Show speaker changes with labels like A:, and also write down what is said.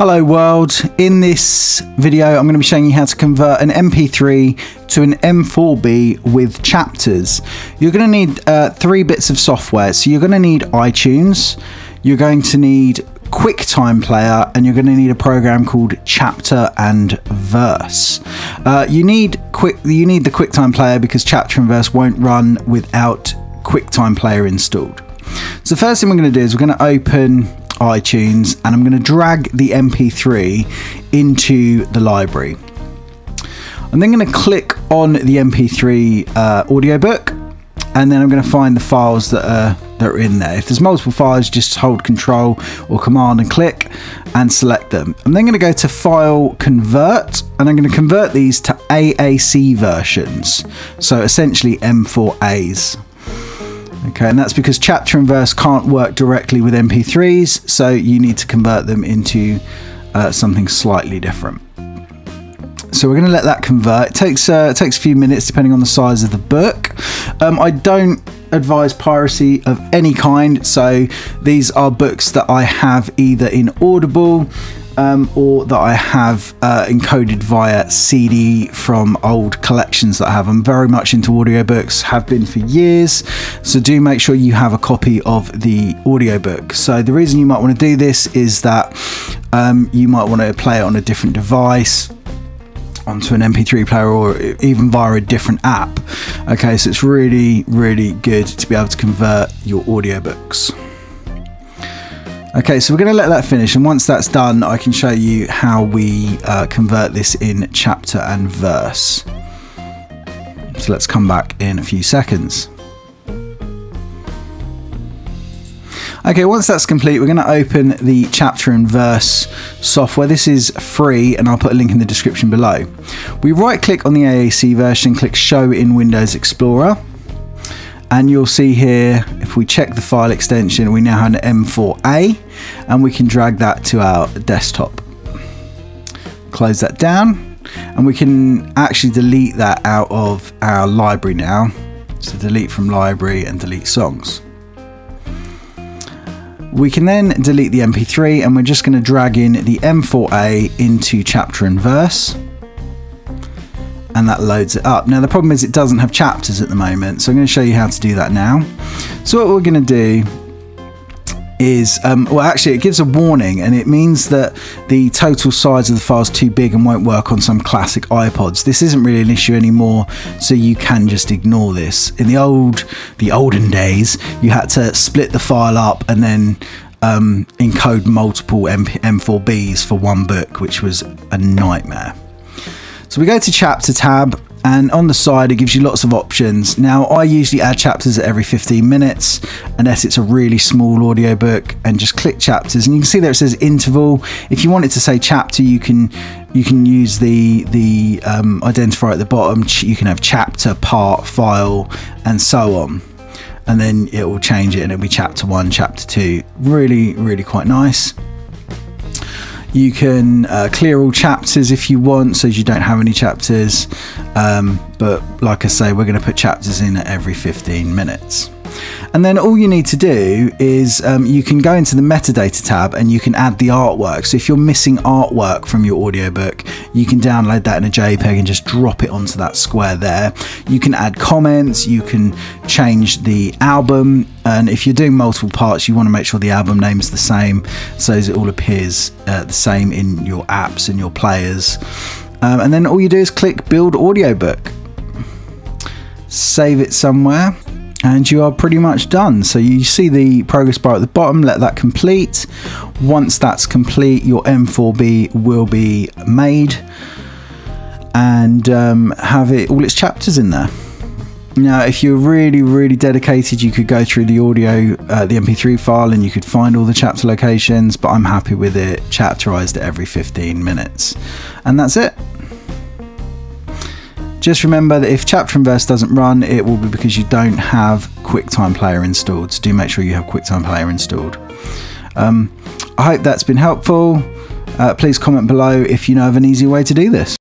A: Hello world, in this video I'm going to be showing you how to convert an MP3 to an M4B with chapters. You're going to need uh, three bits of software, so you're going to need iTunes, you're going to need QuickTime Player, and you're going to need a program called Chapter and Verse. Uh, you need quick, you need the QuickTime Player because Chapter and Verse won't run without QuickTime Player installed. So the first thing we're going to do is we're going to open iTunes and I'm going to drag the MP3 into the library. I'm then going to click on the MP3 uh, audiobook and then I'm going to find the files that are that are in there. If there's multiple files, just hold Control or Command and click and select them. I'm then going to go to File Convert and I'm going to convert these to AAC versions. So essentially M4As. Okay, and that's because chapter and verse can't work directly with MP3s, so you need to convert them into uh, something slightly different. So we're going to let that convert. It takes uh, it takes a few minutes depending on the size of the book. Um, I don't advise piracy of any kind, so these are books that I have either in Audible um, or that I have uh, encoded via CD from old collections that I have. I'm very much into audiobooks, have been for years, so do make sure you have a copy of the audiobook. So, the reason you might want to do this is that um, you might want to play it on a different device onto an MP3 player or even via a different app. Okay, so it's really, really good to be able to convert your audiobooks. Okay, so we're going to let that finish, and once that's done, I can show you how we uh, convert this in chapter and verse. So let's come back in a few seconds. Okay, once that's complete, we're going to open the chapter and verse software. This is free, and I'll put a link in the description below. We right click on the AAC version, click Show in Windows Explorer and you'll see here if we check the file extension we now have an M4A and we can drag that to our desktop. Close that down and we can actually delete that out of our library now. So delete from library and delete songs. We can then delete the MP3 and we're just going to drag in the M4A into chapter and verse and that loads it up. Now the problem is it doesn't have chapters at the moment, so I'm going to show you how to do that now. So what we're going to do is, um, well actually it gives a warning and it means that the total size of the file is too big and won't work on some classic iPods. This isn't really an issue anymore, so you can just ignore this. In the old, the olden days, you had to split the file up and then um, encode multiple M M4Bs for one book, which was a nightmare. So we go to chapter tab and on the side it gives you lots of options. Now I usually add chapters at every 15 minutes unless it's a really small audiobook and just click chapters and you can see there it says interval. If you want it to say chapter you can you can use the the um, identifier at the bottom. You can have chapter, part, file and so on and then it will change it and it'll be chapter one, chapter two. Really, really quite nice. You can uh, clear all chapters if you want, so you don't have any chapters. Um, but like I say, we're going to put chapters in at every 15 minutes. And then all you need to do is um, you can go into the metadata tab and you can add the artwork. So if you're missing artwork from your audiobook, you can download that in a JPEG and just drop it onto that square there. You can add comments, you can change the album, and if you're doing multiple parts, you want to make sure the album name is the same so as it all appears uh, the same in your apps and your players. Um, and then all you do is click build audiobook save it somewhere and you are pretty much done. So you see the progress bar at the bottom, let that complete. Once that's complete, your M4B will be made and um, have it all its chapters in there. Now, if you're really, really dedicated, you could go through the audio, uh, the MP3 file, and you could find all the chapter locations, but I'm happy with it chapterized at every 15 minutes. And that's it. Just remember that if chapter and verse doesn't run, it will be because you don't have QuickTime Player installed. So do make sure you have QuickTime Player installed. Um, I hope that's been helpful. Uh, please comment below if you know of an easy way to do this.